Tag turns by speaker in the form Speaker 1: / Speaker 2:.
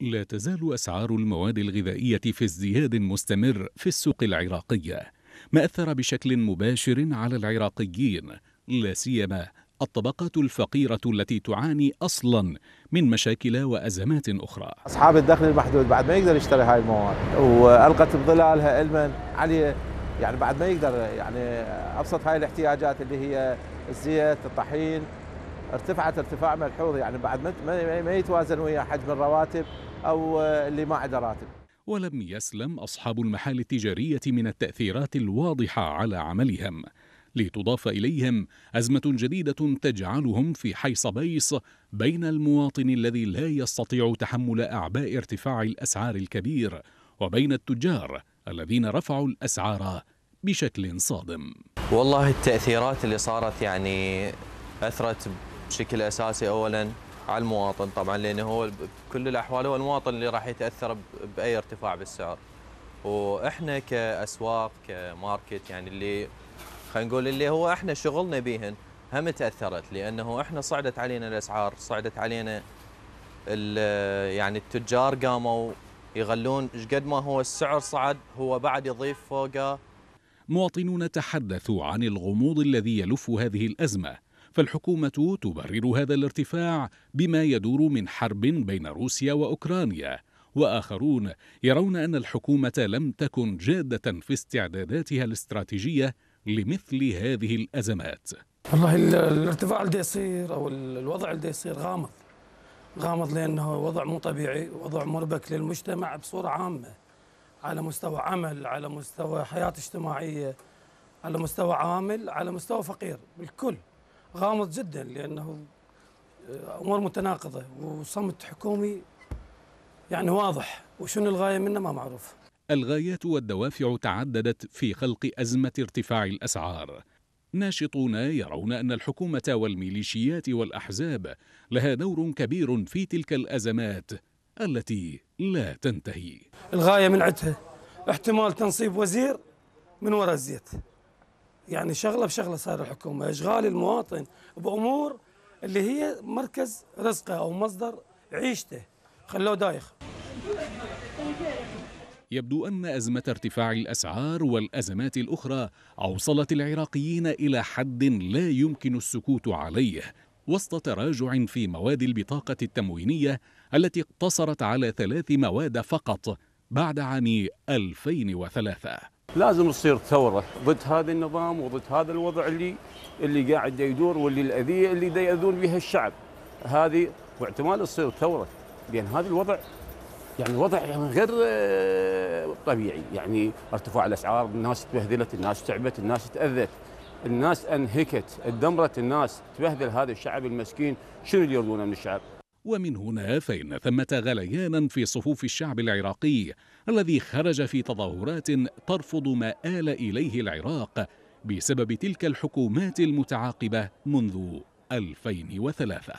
Speaker 1: لا تزال أسعار المواد الغذائية في ازدياد مستمر في السوق العراقية ما أثر بشكل مباشر على العراقيين لا سيما الطبقات الفقيرة التي تعاني أصلا من مشاكل وأزمات أخرى.
Speaker 2: أصحاب الدخل المحدود بعد ما يقدر يشتري هاي المواد وألقت بظلالها علما عليه يعني بعد ما يقدر يعني أبسط هاي الاحتياجات اللي هي الزيت الطحين ارتفعت ارتفاع ملحوظ يعني بعد ما يتوازن ويا حجم الرواتب أو اللي ما عنده راتب
Speaker 1: ولم يسلم أصحاب المحال التجارية من التأثيرات الواضحة على عملهم لتضاف إليهم أزمة جديدة تجعلهم في حيص بيص بين المواطن الذي لا يستطيع تحمل أعباء ارتفاع الأسعار الكبير وبين التجار الذين رفعوا الأسعار بشكل صادم.
Speaker 3: والله التأثيرات اللي صارت يعني أثرت بشكل أساسي اولا على المواطن طبعا لأنه هو بكل الأحوال هو المواطن اللي راح يتأثر بأي ارتفاع بالسعر. وإحنا كأسواق كماركت يعني اللي خلينا نقول اللي هو إحنا شغلنا بيهن هم تأثرت لأنه إحنا صعدت علينا الأسعار صعدت علينا يعني التجار قاموا يغلون. إيش قد ما هو السعر صعد هو بعد يضيف فوقه.
Speaker 1: مواطنون تحدثوا عن الغموض الذي يلف هذه الأزمة. فالحكومة تبرر هذا الارتفاع بما يدور من حرب بين روسيا وأوكرانيا. وآخرون يرون أن الحكومة لم تكن جادة في استعداداتها الاستراتيجية لمثل هذه الأزمات.
Speaker 4: والله الارتفاع اللي يصير أو الوضع اللي يصير غامض. غامض لأنه وضع مو طبيعي وضع مربك للمجتمع بصورة عامة. على مستوى عمل على مستوى حياة اجتماعية على مستوى عامل على مستوى فقير. بالكل. غامض جدا لأنه أمور متناقضة وصمت حكومي يعني واضح. وشنو الغاية منه؟ ما معروف.
Speaker 1: الغايات والدوافع تعددت في خلق أزمة ارتفاع الأسعار. ناشطون يرون أن الحكومة والميليشيات والأحزاب لها دور كبير في تلك الأزمات التي لا تنتهي.
Speaker 4: الغاية من عدها احتمال تنصيب وزير من وراء الزيت. يعني شغلة بشغلة صار الحكومة. إشغال المواطن بأمور اللي هي مركز رزقه أو مصدر عيشته. خلوه دايخ.
Speaker 1: يبدو أن أزمة ارتفاع الأسعار والأزمات الأخرى أوصلت العراقيين إلى حد لا يمكن السكوت عليه وسط تراجع في مواد البطاقة التموينية التي اقتصرت على ثلاث مواد فقط بعد عام 2003
Speaker 5: لازم تصير ثورة. ضد هذا النظام وضد هذا الوضع اللي اللي قاعد يدور واللي الأذية اللي دا يأذون بها الشعب. هذه واحتمال تصير ثورة لأن هذا الوضع. يعني وضع يعني غير آه، طبيعي. يعني ارتفاع الأسعار الناس تبهذلت الناس تعبت الناس تأذت الناس أنهكت دمرت الناس تبهذل هذا الشعب المسكين. شنو اللي يرضونه من الشعب؟
Speaker 1: ومن هنا فإن ثمة غليانا في صفوف الشعب العراقي الذي خرج في تظاهرات ترفض ما آل إليه العراق بسبب تلك الحكومات المتعاقبة منذ 2003